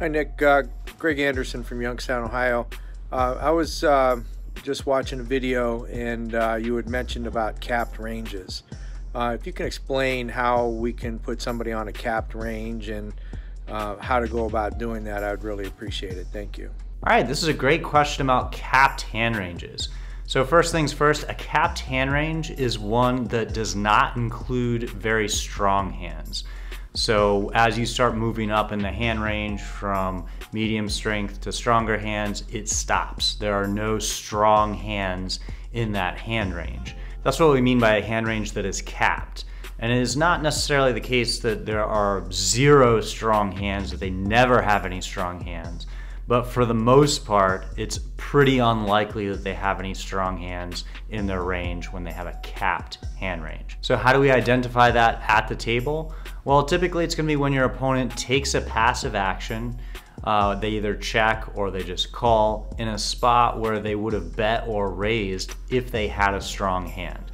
Hi, Nick. Uh, Greg Anderson from Youngstown, Ohio. Uh, I was uh, just watching a video and uh, you had mentioned about capped ranges. Uh, if you can explain how we can put somebody on a capped range and uh, how to go about doing that, I would really appreciate it. Thank you. All right, this is a great question about capped hand ranges. So first things first, a capped hand range is one that does not include very strong hands. So as you start moving up in the hand range from medium strength to stronger hands, it stops. There are no strong hands in that hand range. That's what we mean by a hand range that is capped. And it is not necessarily the case that there are zero strong hands, that they never have any strong hands. But for the most part, it's pretty unlikely that they have any strong hands in their range when they have a capped hand range. So how do we identify that at the table? Well, typically it's gonna be when your opponent takes a passive action, uh, they either check or they just call in a spot where they would have bet or raised if they had a strong hand.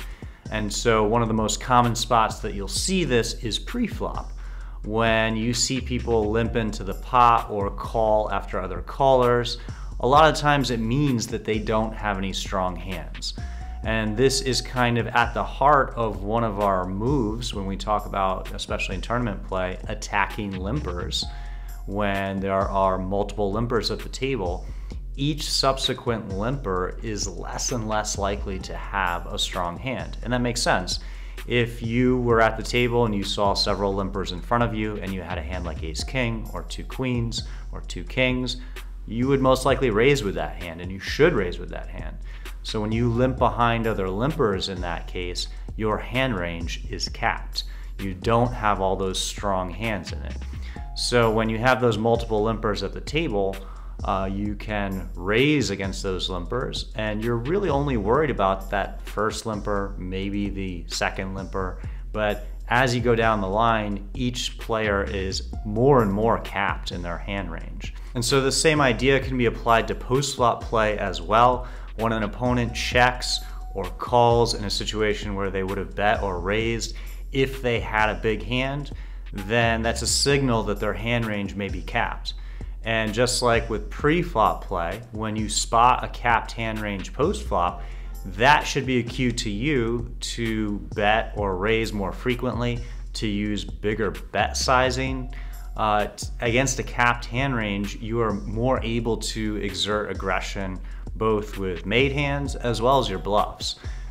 And so one of the most common spots that you'll see this is pre-flop when you see people limp into the pot or call after other callers, a lot of times it means that they don't have any strong hands. And this is kind of at the heart of one of our moves when we talk about, especially in tournament play, attacking limpers. When there are multiple limpers at the table, each subsequent limper is less and less likely to have a strong hand. And that makes sense if you were at the table and you saw several limpers in front of you and you had a hand like ace king or two queens or two kings, you would most likely raise with that hand and you should raise with that hand. So when you limp behind other limpers in that case, your hand range is capped. You don't have all those strong hands in it. So when you have those multiple limpers at the table, uh, you can raise against those limpers and you're really only worried about that first limper, maybe the second limper, but as you go down the line, each player is more and more capped in their hand range. And so the same idea can be applied to post-flop play as well. When an opponent checks or calls in a situation where they would have bet or raised, if they had a big hand, then that's a signal that their hand range may be capped. And just like with pre-flop play, when you spot a capped hand range post-flop, that should be a cue to you to bet or raise more frequently, to use bigger bet sizing. Uh, against a capped hand range, you are more able to exert aggression both with made hands as well as your bluffs.